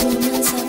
moments